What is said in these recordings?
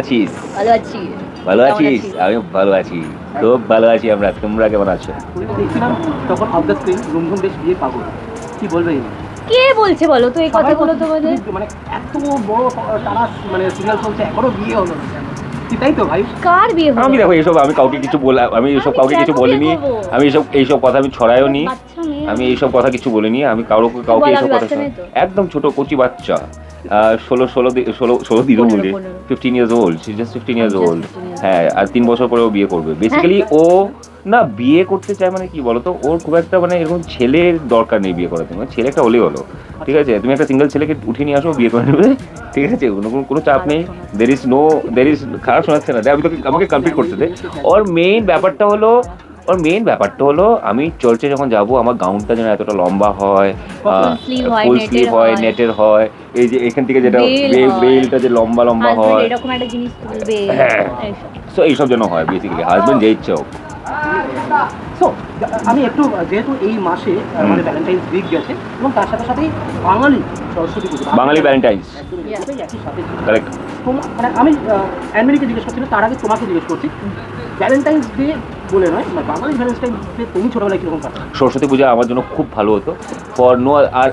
আছিস? ভালো আছি। ভালো আছিস? আমি ভালো আছি। খুব ভালো আছি আমরা। তোমরা কেমন আছো? দেখছিলাম তখন অফ দ্য স্ক্রিন রুমঝুম বেশ বিয়ে পাগল কি বলবে কে বলছে বলো তো এই কথাগুলো তোমাদের? মানে এত বড় টানা মানে সিরিয়াল চলছে এখনও বিয়ে হলো না। তাই তো ভাই? কার বিয়ে হলো? আমি দেখো এইসব আমি কাউকে কিছু বল আমি এইসব কাউকে কিছু বলিনি। আমি এইসব এইসব কথা আমি ছড়াইও নি। আমি এইসব কথা কিছু বলিনি। আমি কারও কাউকে এইসব কথা একদম ছোট কচি বাচ্চা। ষোলো ষোলো ষোলো ষোলো দিনও বলি fifteen years old she just fifteen years old হ্যাঁ আর তিন বছর পরে ও বিয়ে করবে। বেসিক্যালি ও না বিয়ে করতে চায় মানে কি বলতো? ওর খুব একটা মানে এরকম ছেলের দরকার নেই বিয়ে করাতে মানে ছেলে একটা হলেই হলো। ঠিক আছে? তুমি একটা সিঙ্গেল ছেলেকে উঠিয়ে নিয়ে আসো বিয়ে করে নেবে। ঠিক আছে? কোনো কোনো- চাপ নেই। There is no there is খারাপ শোনাচ্ছে না। আমি তোকে আমাকে কমপ্লিট করতে দে। ওর মেইন ব্যাপারটা হলো ওর মেইন ব্যাপারটা হলো আমি চলছে যখন যাব আমার গাউনটা যেন এতটা লম্বা হয় হয়, ফুল নেটের স্লিভ হয় হয়। নেটের হয় এই যে এখান থেকে যেটা বেলটা যে লম্বা লম্বা হয়। এরকম একটা জিনিস তুলবে। হ্যাঁ। সো এইসব যেন হয় বেসিক্যালি হাজবেন্ড যে ইচ্ছে হোক। সো আমি একটু যেহেতু এই মাসে মানে ভ্যালেন্টাইন্স উইক গেছে এবং তার সাথে সাথেই বাঙালি সরস্বতী পুজো। বাঙালি ভ্যালেন্টাইন্স একদম একই সাথে। কারেক্ট মানে আমি অ্যানমেরিকে জিজ্ঞেস করছি না, তার আগে তোমাকে জিজ্ঞেস করছি। ভ্যালেন্টাইন্স ডে বলে নয় মানে বাঙালি ভ্যালেন্টাইন্স ডে তুমি ছোটবেলায় কীরকম কাটাও সরস্বতী পূজা আমার জন্য খুব ভালো হতো। ফর নো আর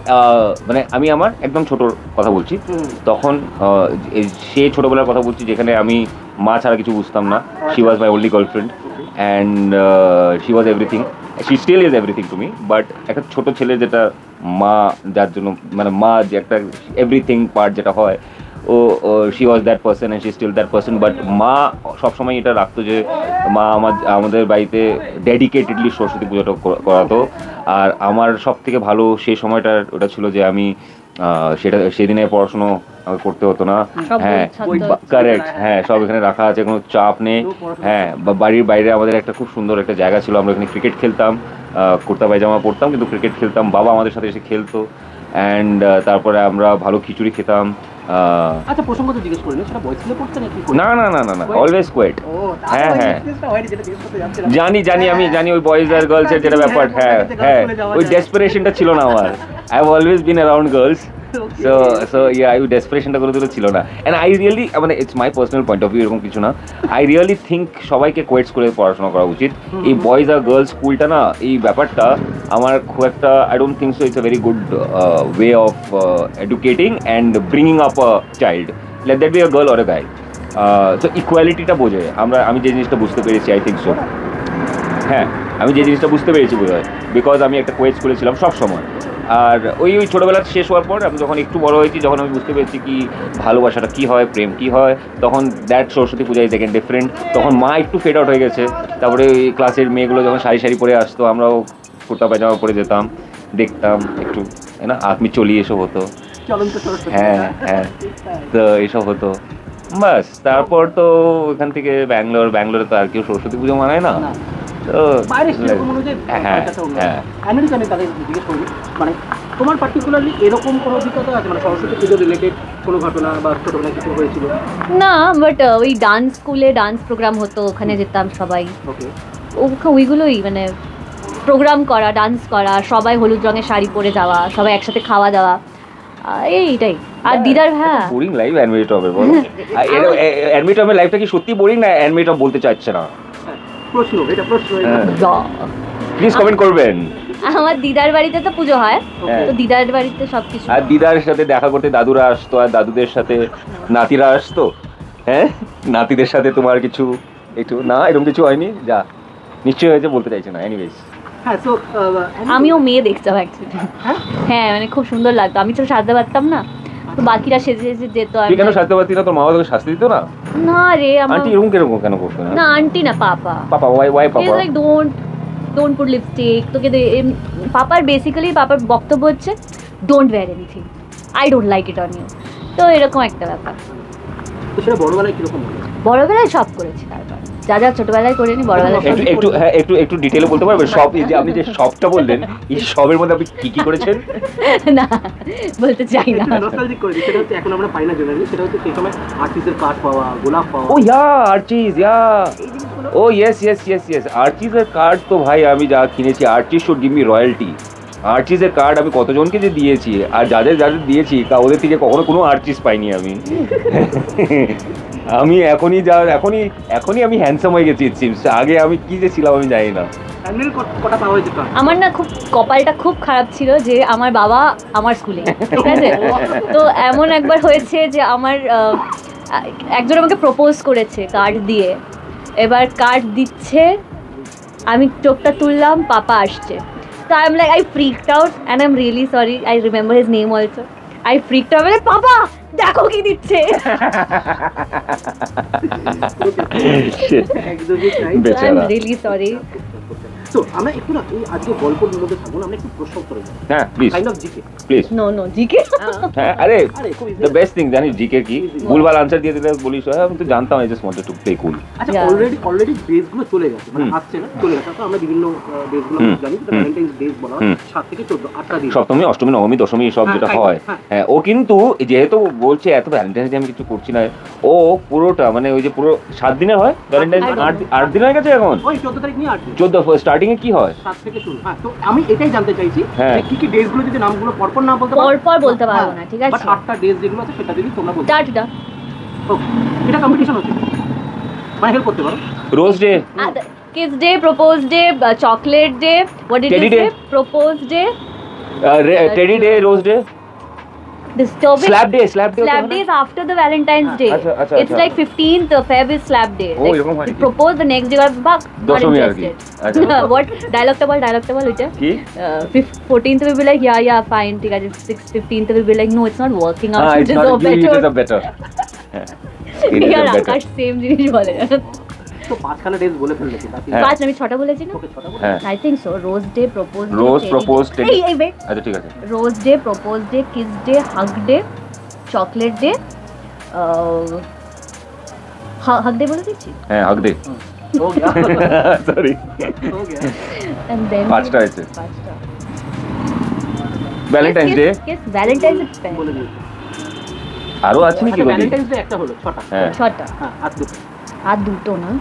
মানে আমি আমার একদম ছোটোর কথা বলছি। তখন সে ছোটোবেলার কথা বলছি যেখানে আমি মা ছাড়া কিছু বুঝতাম না। She was my only girlfriend and she was everything she still is everything to me but একটা ছোটো ছেলে যেটা মা যার জন্য মানে মা যে একটা এভরিথিং পার্ট যেটা হয় ও she was that person and she still that person but মা সবসময় এটা রাখতো যে মা আমার আমাদের বাড়িতে ডেডিকেটেডলি সরস্বতী পুজোটা করাতো। আর আমার সব থেকে ভালো সেই সময়টা ওটা ছিল যে আমি সেটা সেদিনে পড়াশুনো আমাকে করতে হতো না। হ্যাঁ কারেক্ট হ্যাঁ সব এখানে রাখা আছে কোনো চাপ নেই। হ্যাঁ বা- বাড়ির বাইরে আমাদের একটা খুব সুন্দর একটা জায়গা ছিল আমরা এখানে ক্রিকেট খেলতাম কুর্তা পায়জামা পরতাম কিন্তু ক্রিকেট খেলতাম বাবা আমাদের সাথে এসে খেলতো। অ্যান্ড তারপরে আমরা ভালো খিচুড়ি খেতাম। আচ্ছা প্রসঙ্গত জিজ্ঞেস করিনি সেটা বয়স ছিল পড়ছে নাকি না না না না না অলওয়েজ কোয়েট ও হ্যাঁ, হ্যাঁ। জানি জানি আমি জানি ওই বয়েজ আর গার্লস এর যেটা ব্যাপার হ্যাঁ হ্যাঁ ওই ডেসপারেশনটা ছিল না আমার। I have always been around girls so so yeah ওই ডেসপিরেশনটা করে দিলে ছিল না। অ্যান্ড আই রিয়েলি মানে it's my personal point of view এরকম কিছু না। আই রিয়েলি থিঙ্ক সবাইকে কোয়েট স্কুলে পড়াশোনা করা উচিত। এই বয়েজ আর গার্লস স্কুলটা না এই ব্যাপারটা আমার খুব একটা I don't think so it's a very good way of educating and bringing up a child let that be a girl or a guy তো ইকুয়ালিটিটা বোঝে। আমরা আমি যে জিনিসটা বুঝতে পেরেছি আই থিঙ্ক সো হ্যাঁ আমি যে জিনিসটা বুঝতে পেরেছি বোধ হয় বিকজ আমি একটা কোয়েজ করেছিলাম সব সময় আর ওই ওই ছোটোবেলা শেষ হওয়ার পর আমি যখন একটু বড় হয়েছি যখন আমি বুঝতে পেরেছি কি ভালোবাসাটা কী হয় প্রেম কী হয় তখন that Saraswati Puja is again different তখন মা একটু ফেড আউট হয়ে গেছে। তারপরে ওই ক্লাসের মেয়েগুলো যখন সারি সারি পরে আসতো আমরাও কুর্তা পায়জামা পরে যেতাম দেখতাম একটু না? আপনি চলি এসব হতো। হ্যাঁ হ্যাঁ। তো এসব হতো। বাস তারপর তো ওখান থেকে ব্যাঙ্গালোর ব্যাঙ্গালোরে তো আর কেউ সরস্বতী পুজো মানায় না। তো হ্যাঁ হ্যাঁ আমেরিকা আমি তাদের জিজ্ঞেস করি। মানে তোমার পার্টিকুলারলি এরকম কোনো অভিজ্ঞতা আছে? মানে সরস্বতী পুজো রিলেটেড কোনো ঘটনা বা ছোটবেলায় কিছু হয়েছিল? না বাট ওই ডান্স স্কুলে ডান্স প্রোগ্রাম হতো ওখানে যেতাম সবাই। ওকে ও- ওইগুলোই মানে প্রোগ্রাম করা ডান্স করা সবাই হলুদ রঙের শাড়ি পরে যাওয়া সবাই একসাথে খাওয়া দাওয়া। এইটাই। আর দিদার হ্যাঁ। বোরিং লাইফ অ্যাডমিট হবে বলো। অ্যাডমিট হবে লাইফটা কি সত্যি বোরিং না অ্যাডমিট বলতে চাচ্ছে না? হ্যাঁ, প্রশ্ন এটা প্রশ্ন এটা হ্যাঁ। প্লিজ কমেন্ট করবেন। আমার দিদার বাড়িতে তো পুজো হয় হ্যাঁ। তো দিদার বাড়িতে সবকিছু। আর দিদার সাথে দেখা করতে দাদুরা আসতো আর দাদুদের সাথে নাতিরা আসতো? হ্যাঁ? নাতিদের সাথে তোমার কিছু একটু না এরকম কিছু হয়নি? যা। নিশ্চয়ই হয়েছে বলতে চাইছে না এনিওয়েজ হ্যাঁ আমিও মেয়ে দেখতাম অ্যাকচুয়ালি হ্যাঁ মানে খুব সুন্দর লাগতো। আমি তো সাজতে পারতাম না। তো বাকিরা সেজে সেজে যেত আর তুই কেন সাজতে পারতি না তোর মা তোকে শাস্তি দিত না? না রে আমার আন্টি এরকম কেন করতো না? না আন্টি না papa. Papa why why papa? Like don't don't put lipstick তোকে দে- এম- পাপার বেসিক্যালি পাপার বক্তব্য হচ্ছে don't wear anything I don't like it on you তো এরকম একটা ব্যাপার। তো সেটা বড়বেলায় কীরকম বড়বেলায় সব করেছি তারপর। যা যা ছোটবেলায় করিনি বড়বেলায় একটু একটু হ্যাঁ একটু একটু ডিটেলে বলতে পারবেন সব যে আপনি যে সবটা বললেন এই সবের মধ্যে আপনি কি কি করেছেন? না বলতে চাই না। nostalgic করে দিই, সেটা হচ্ছে এখন আমরা পাই না জেনারেলি সেটা হচ্ছে সেই সময় আর্টিস্টের কাঠ পাওয়া গোলাপ পাওয়া। ও yeah Archies yeah. Oh yes yes yes yes আর্চিজের card তো ভাই আমি যা কিনেছি Archies should give me royalty আর্চিসের card আমি কতজনকে যে দিয়েছি আর যাদের যাদের দিয়েছি তা ওদের থেকে কখনো কোনো আর্চিস পাইনি আমি। আমি এখনই যা এখনই এখনই আমি হ্যান্ডসাম হয়ে গেছি সিমস আগে আমি কি যে ছিলাম আমি জানি না। আমার না খুব কপালটা খুব খারাপ ছিল যে আমার বাবা আমার স্কুলে ঠিক আছে? তো এমন একবার হয়েছে যে আমার একজন আমাকে প্রপোজ করেছে কার্ড দিয়ে। এবার কার্ড দিচ্ছে আমি চোখটা তুললাম পাপা আসছে। তো I am like I freaked out and I am really sorry I remember his name also I freaked out papa দেখো কি দিচ্ছে. একদমই তাই। আই এম রিয়েলি সরি তো আমরা একটু না এই আজকে গল্পের মধ্যে থাকব না আমরা একটু প্রশ্ন করে হ্যাঁ please kind of GK please no no GK হ্যাঁ আরে আরে দ্য বেস্ট থিং জানিস জিকে কি? ভুলভাল আনসার দিয়ে দিলে বলিস "হ্যাঁ, আমি তো জানতাম I just wanted to play cool আচ্ছা অলরেডি অলরেডি ডেজ চলে গেছে মানে আসছে না চলে গেছে। তো আমরা বিভিন্ন ডেজ জানি ভ্যালেন্টাইন্স ডেজ বলা হয় হুম। থেকে চোদ্দ আটটা দিন। সপ্তমী অষ্টমী নবমী দশমী সব হ্যাঁ, যেটা হয় হ্যাঁ। ও কিন্তু যেহেতু বলছে এত ভ্যালেন্টাইন্স ডে আমি কিছু করছি না ও পুরোটা মানে ওই যে পুরো সাত দিনের হয়? ভ্যালেন্টাইন্স আট আট দিন। হয়ে গেছে এখন? চোদ্দ তারিখ নিয়ে আট চোদ্দ স্টার্টিং এ কি হয়? সাত থেকে শুরু। হ্যাঁ তো আমি এটাই জানতে চাইছি হ্যাঁ। যে কি কি ডেজগুলো যদি নামগুলো পরপর না বলতে পরপর বলতে পারব না, ঠিক আছে? বাট আটটা ডেজ যেগুলো আছে সেটা যদি তোমরা বলতে স্টার্ট দা Okay. এটা কম্পিটিশন হচ্ছে। মানে হেল্প করতে পারো। Rose day kiss day propose day chocolate day what did you. Say propose day teddy day rose day disturbing slap day slap day slap day is after the valentine's day আচ্ছা, আচ্ছা, it's আচ্ছা। like 15th of feb is slap day ও, এরকম হয় like, নাকি? propose the next day or back not Dashami আর কি। interested আচ্ছা। what dialogue টা বল dialogue টা বল ওইটা কি uh, fif- 14th will be like yeah yeah fine ঠিক আছে 6 15th will be like no it's not working out হ্যাঁ you it's not deserve it is better a better it is R a better Akash same জিনিস বলে তো পাঁচখানা days বলে ফেললে পাঁচ আমি ছটা বলেছি বলে আরও আছে নাকি ভ্যালেন্টাইন্স ডে ছটা। ছটা। হ্যাঁ আর দুটো। আর দুটো না।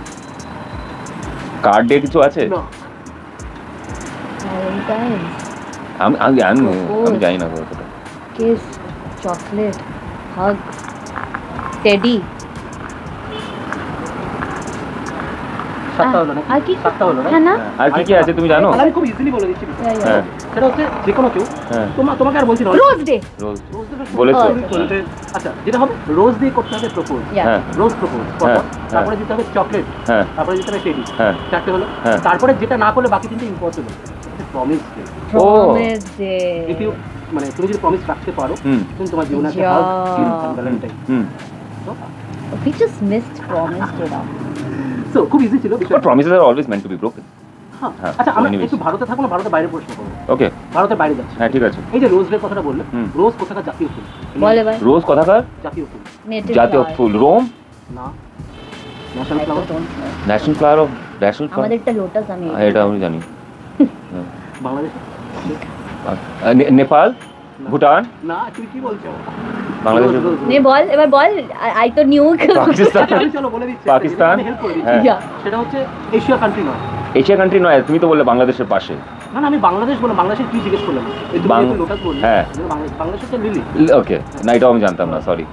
কার্ড ডে কিছু আছে? না। আমি আমি জানি না, আমি. জানি না কতটা। কিস চকলেট হাগ টেডি সাতটা হলো না আর কি সাতটা হলো না? হ্যাঁ আর কি কি আছে তুমি জানো? আমি খুব ইজিলি বলে দিচ্ছি। Yeah, yeah. হ্যাঁ। সেটা হচ্ছে যে কোনো কেউ। হ্যাঁ। তোমাকে আর বলছি না। রোজ ডে রোজ রোজ দিয়ে তো বলেছ। আচ্ছা যেটা হবে রোজ দিয়ে করতে হবে প্রপোজ হ্যাঁ। রোজ প্রপোজ তারপরে দিতে হবে চকলেট হ্যাঁ। তারপরে দিতে হবে টেডি হ্যাঁ। চারটে হলো। তারপরে যেটা না করলে বাকি তিনটে impossible promise day if you মানে তুমি যদি প্রমিস রাখতে পারো তুমি তোমার জীবনে একটা Valentine We just missed promise. So খুব ইজি ছিল বাট বিষয়টা promises R always meant to be broken আচ্ছা আমরা anyways. একটু ভারতে থাকব না ভারতের বাইরে প্রশ্ন করব। ওকে ভারতের বাইরে যাচ্ছি। হ্যাঁ ঠিক আছে। এই যে রোজ ডে কথাটা বললে হুম। রোজ কোথাকার জাতীয় ফুল? বল এবার রোজ কথাকার? জাতীয় ফুল। জাতীয় ফুল রোম? না। National flower national flower of national flower আমাদেরটা লোটাস আমি এটা আমি জানি। বাংলাদেশ? নেপাল? ভুটান? না তুই কি বলছো? বাংলাদেশ? রোজ, রোজ, রোজ। নে বল এবার বল আই তো নিউ। পাকিস্তান? চলো বলে দিচ্ছি। পাকিস্তান? হ্যাঁ। সেটা হচ্ছে এশিয়া কান্ট্রি নয়। এশিয়া কান্ট্রি নয় তুমি তো বললে বাংলাদেশের পাশে। না না আমি বাংলাদেশ বললাম বাংলাদেশের কি জিজ্ঞেস করলাম? হ্যাঁ। বাংলাদেশ বাংলাদেশ লিলি ওকে না এটাও আমি জানতাম না sorry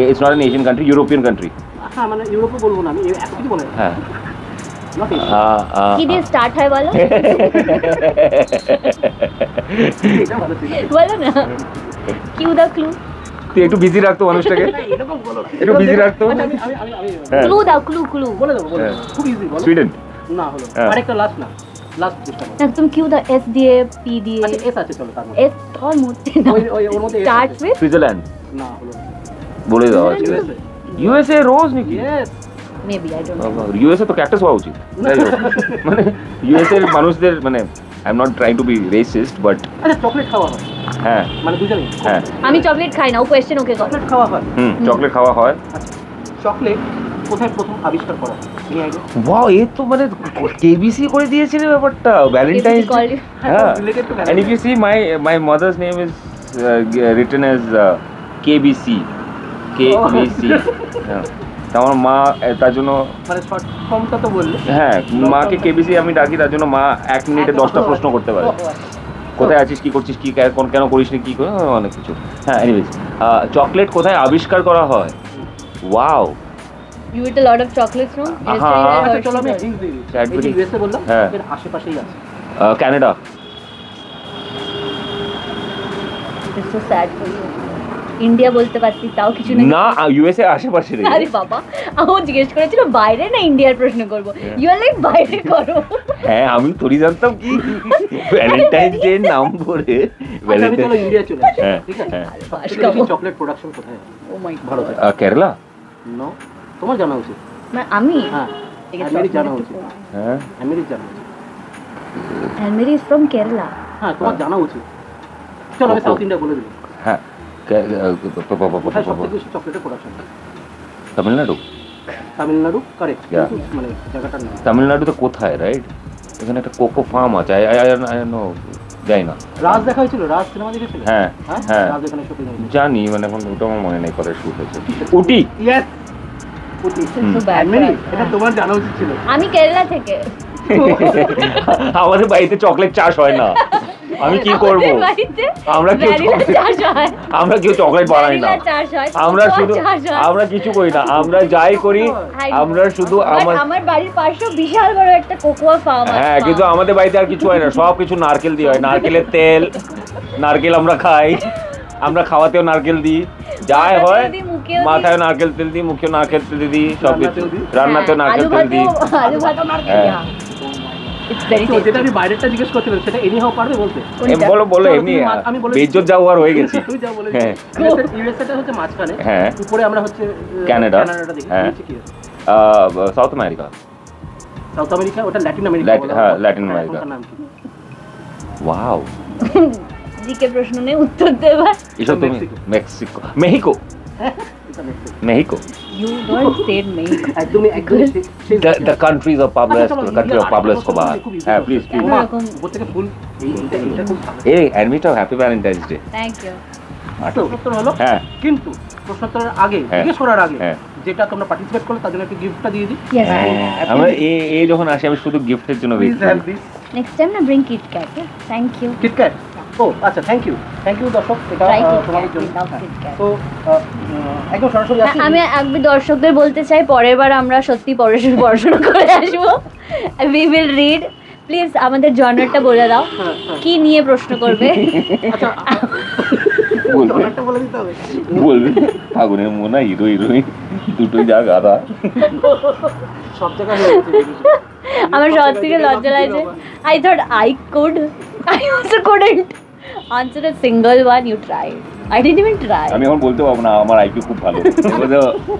it's not an Asian country European country হ্যাঁ মানে ইউরোপে বলব না আমি এত কিছু বলে হ্যাঁ। নট আহ, আহ, কি দিয়ে স্টার্ট হয় বলো? এটা ভালো ছিল। বলো না। কিউ দা ক্লু তুই একটু বিজি রাখতো মানুষটাকে। একটু busy রাখতো। আমি আমি আমি আমি। ক্লু দাও ক্লু ক্লু বলে দেবো বলে। দেবো। খুব ইজি সুইডেন না হলো হ্যাঁ। আরেকটা লাস্ট না। লাস্ট চেষ্টা করো না কিউ দাও এস দিয়ে পি দিয়ে আচ্ছা এস আছে চলো তার মধ্যে। এস তোর মধ্যে না। ওই ওর মধ্যে S উইথ সুইজারল্যান্ড। না হলো বলে দাও ইউএসএ ইউএসএ রোজ নাকি? Yes maybe I don't know USA তো ক্যাকটাস হওয়া উচিত। মানে ইউএসএ এর মানুষদের মানে I am not trying to be racist but আচ্ছা চকলেট খাওয়া হয়। হ্যাঁ। মানে দুজনেই। হ্যাঁ। আমি চকলেট খাই না ও কোয়েশ্চেন ওকে চকলেট খাওয়া হয়। হুম চকলেট খাওয়া হয়। আচ্ছা। চকলেট কোথায় প্রথম আবিষ্কার করা? নিয়ে আগে। ওয়াও এ তো মানে কেবিসি করে ব্যাপারটা? হ্যাঁ written as uh, KBC KBC হ্যাঁ। তা আমার মা তার জন্য মানে শর্ট ফর্মটা তো বললে। হ্যাঁ মাকে কেবিসি আমি ডাকি তার জন্য মা এক মিনিটে দশটা প্রশ্ন করতে পারে। আচ্ছা। কোথায় আছিস কি করছিস কি কোন কেন করিস নি কি করে অনেক কিছু। হ্যাঁ এনিওয়েজ চকলেট কোথায় আবিষ্কার করা হয়? Wow you eat a lot of chocolates no. আচ্ছা চলো আমি হিন্ট Cadbury। এই ইউএসএ বললাম হ্যাঁ। এর আশেপাশেই আছে। Canada it's so sad for you India বলতে পারতি তাও কিছু না না ইউএসএ আশেপাশে রে আরে বাবা ও জিজ্ঞেস করেছিল বাইরে না ইন্ডিয়ার প্রশ্ন করব? ইউ আর লাইক বাইরে করো। হ্যাঁ আমি তোরই জানতাম কি? ভ্যালেন্টাইন ডে নাম আচ্ছা, আমি চলো ইন্ডিয়া চলে আসি হ্যাঁ, ঠিক আছে? হ্যাঁ। চকলেট প্রোডাকশন কোথায়? ও মাই ভারতে। কেরালা নো তোমার জানা উচিত মানে আমি হ্যাঁ জানা উচিত হ্যাঁ জানা উচিত ইজ ফ্রম কেরালা হ্যাঁ তোমার জানা উচিত চলো আমি সাউথ ইন্ডিয়া বলে দিলাম হ্যাঁ কোথায় সবথেকে বেশি চকলেটের প্রোডাকশন তামিলনাড়ু তামিলনাড়ু কারেক্ট মানে জায়গাটার নাম তামিলনাড়ুতে কোথায় রাইট এখানে একটা কোকো ফার্ম আছে আই আই নো যাই না রাজ দেখা হয়েছিল রাজ সিনেমা দেখেছিলে হ্যাঁ হ্যাঁ হ্যাঁ রাজ এখানে জানি মানে এখন ওটা আমার মনে নেই কোথায় শুট হয়েছে উটি ইয়েস আমি কেরালা থেকে। আমাদের বাড়িতে চকলেট চাষ হয় না। আমি কি করব? আমরা কেউ হয়। আমরা কেউ চকলেট বানাই না। হয়। আমরা শুধু আমরা কিছু করি না। আমরা যাই করি আমরা শুধু আমার আমার বাড়ির পাশেও বিশাল বড় একটা কোকোয়া ফার্ম আছে। হ্যাঁ কিন্তু আমাদের বাড়িতে আর কিছু হয় না। সব কিছু নারকেল দিয়ে হয়। নারকেলের তেল নারকেল আমরা খাই। আমরা খাওয়াতেও নারকেল দিই। যাই হয়। মাথায় নারকেল তেল দিই মুখে নারকেল তেল দিই সব কিছু রান্নাতেও নারকেল তেল দিই হ্যাঁ। সাউথ আমেরিকা সাউথ আমেরিকা ওটা ল্যাটিন আমেরিকা হ্যাঁ, ল্যাটিন আমেরিকা। ওয়াও জিকে প্রশ্ন নেই উত্তর দেবার এসব তুমি মেক্সিকো। মেক্সিকো। মেহিকো। এটা Mexico. Mexico the the countries of Pablo Escobar, country of Pablo Escobar. হ্যাঁ কিন্তু প্রশ্নোত্তরের আগে। জিজ্ঞেস করার আগে। যেটা তোমরা পার্টিসিপেট করলে তার জন্য একটা গিফটটা দিয়ে দিই। আমরা যখন আসে আমি শুধু গিফটের জন্য ওয়েট নেক্সট টাইম না bring kit thank you KitKat ও আচ্ছা থ্যাংক ইউ থ্যাংক ইউ দর্শক এটা তোমাদের জন্য। হ্যাঁ। তো একদম সরাসরি আসি। আমি আমি দর্শকদের বলতে চাই পরের বার আমরা সত্যি পড়াশোনা পড়াশোনা করে আসব। উই উইল রিড প্লিজ আমাদের জনারটা বলে দাও। হ্যাঁ, হ্যাঁ। কি নিয়ে প্রশ্ন করবে? আচ্ছা বলবে। জনারটা বলে দিতে হবে। বলবে। ফাগুনের মোনা হিরো হিরোইন দুটোই যা গাদা সব জায়গায় হয়ে গেছে জিনিসটা। আমার সব থেকে লজ্জা লাগছে। I thought I could I also couldn't answer a single one you try I didn't even try আমি এখন বলতে পারব না আমার আইকিউ খুব ভালো।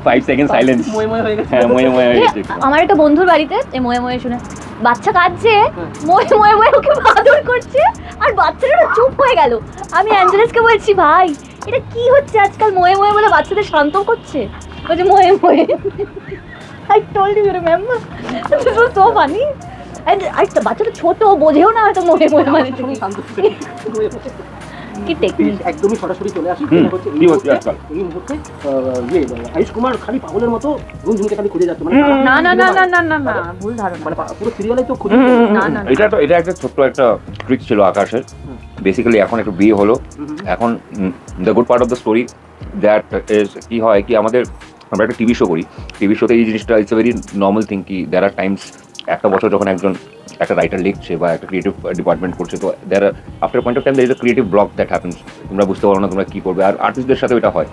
ফাইভ সেকেন্ড সাইলেন্স ময়ে ময়ে হয়ে গেছে। হ্যাঁ ময়ে ময়ে হয়ে গেছে আমার একটা বন্ধুর বাড়িতে এই ময়ে ময়ে শুনে বাচ্চা কাঁদছে ময়ে ময়ে ময়ে ওকে আদর করছে আর বাচ্চাটা চুপ হয়ে গেল। আমি অ্যাঞ্জেলাসকে বলছি ভাই এটা কি হচ্ছে আজকাল ময়ে ময়ে বলে বাচ্চাদের শান্ত করছে? বলছে ময়ে ময়ে। I told you remember this was so funny আর বাচ্চাটা ছোট বোঝেও না হয়তো মানে একদমই শান্ত কি টেকনিক একদমই সরাসরি চলে আসি হচ্ছে এই হচ্ছে মুহূর্তে- আজকাল? এই মুহূর্তে ইয়ে আয়ুষ কুমার খালি পাগলের মতো রুম ঝুমকে খালি খুঁজে যাচ্ছে। মানে না না না না না না না ভুল ধারণা। মানে পুরো সিরিয়ালে তো খুঁজে না, না, না। এটা তো এটা একটা ছোট্ট একটা ট্রিক ছিল আকাশের। বেসিক্যালি এখন একটু বিয়ে হলো। এখন the good part of the story that is কি হয় কি আমাদের আমরা একটা টিভি শো করি। টিভি শোতে এই জিনিসটা it's a very normal thing কি দ্যার আর টাইমস একটা বছর যখন একজন একটা রাইটার লিখছে বা একটা ক্রিয়েটিভ ডিপার্টমেন্ট করছে তো thereafter point of time there is a creative block that happens তোমরা বুঝতে পারো না তোমরা কী করবে। আর আর্টিস্টদের সাথে ওইটা হয়।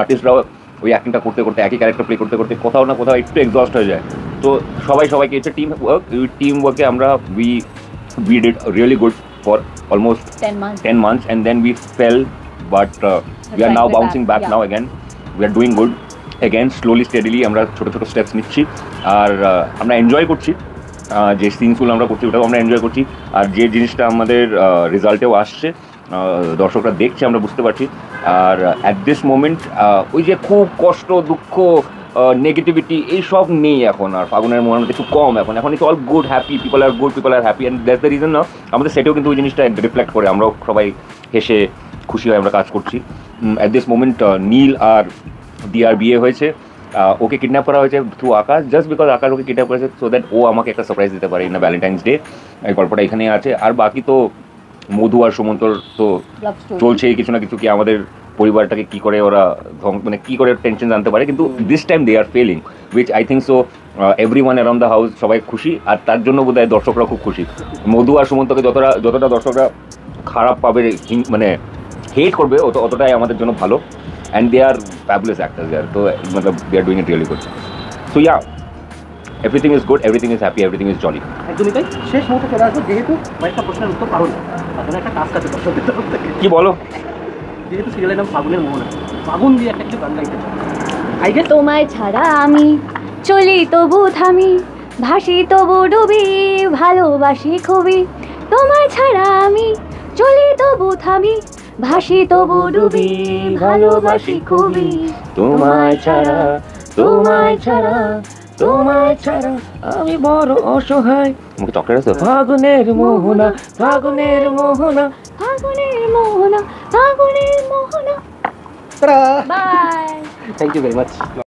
আর্টিস্টরাও ওই অ্যাক্টিংটা করতে করতে একই ক্যারেক্টার প্লে করতে করতে কোথাও না কোথাও একটু এক্সস্ট হয়ে যায়। তো সবাই সবাইকে এটা টিম ওয়ার্ক ওই টিম ওয়ার্কে আমরা we we did really good for almost 10 months. 10 then and fell but fell R now bouncing are now now we're are doing good yeah. Slowly steadily আমরা ছোটো ছোটো স্টেপস নিচ্ছি। আর uh, আমরা enjoy করছি। যে সিনসগুলো আমরা করছি ওটাও আমরা এনজয় করছি। আর যে জিনিসটা আমাদের রেজাল্টেও আসছে দর্শকরা দেখছে, আমরা বুঝতে পারছি। আর অ্যাট দিস মোমেন্ট ওই যে খুব কষ্ট, দুঃখ নেগেটিভিটি এইসব নেই এখন। আর ফাগুনের মধ্যে একটু কম এখন। এখন it's all good happy people are good people are happy and that's the reason না আমাদের সেটেও কিন্তু ওই জিনিসটা রিফ্লেক্ট করে। আমরাও সবাই হেসে খুশি হয়ে আমরা কাজ করছি। অ্যাট দিস মোমেন্ট নীল আর দিয়ার বিয়ে হয়েছে। ওকে কিডন্যাপ করা হয়েছে through Akash just because Akash okay kidnap করেছে সো দ্যাট ও আমাকে একটা সারপ্রাইজ দিতে পারে ইন ভ্যালেন্টাইন্স ডে এই গল্পটা এখানেই আছে। আর বাকি তো মধু আর সুমন্তর তো চলছেই কিছু না কিছু কি আমাদের পরিবারটাকে কি করে ওরা মানে কি করে টেনশন জানতে পারে। কিন্তু this time they are feeling which I think so everyone around the house সবাই খুশি আর তার জন্য বোধ হয় দর্শকরা খুব খুশি। মধু আর সুমন্তকে যতটা যতটা দর্শকরা খারাপ পাবে মানে হেট করবে অত অতটাই আমাদের জন্য ভালো। দে আর ফ্যাবুলাস অ্যাক্টার্স দেয়ার তো মতলব they are doing it really good so yeah everything is good everything is happy everything is jolly একদমই তাই শেষ মুহূর্তে চলে আসব। যেহেতু কয়েকটা প্রশ্নের উত্তর পারো না তার একটা টাস্ক আছে দর্শকদের তরফ থেকে কি বলো? যেহেতু সিরিয়ালের নাম ফাগুনের মোহনা ফাগুন দিয়ে একটা কিছু গান গাইতে আই গেস তোমায় ছাড়া আমি চলি তবু থামি ভাসি তবু ডুবি ভালোবাসি খুবই। তোমায় ছাড়া আমি চলি তবু থামি ভাসি তবু ডুবি ভালোবাসি খুবই। তোমায় ছাড়া তোমায় ছাড়া তোমায় ছাড়া আমি বড় অসহায়। মুখে চকলেট আছে ফাগুনের মোহনা ফাগুনের মোহনা। ফাগুনের মোহনা ফাগুনের Mohona. Bye thank you very much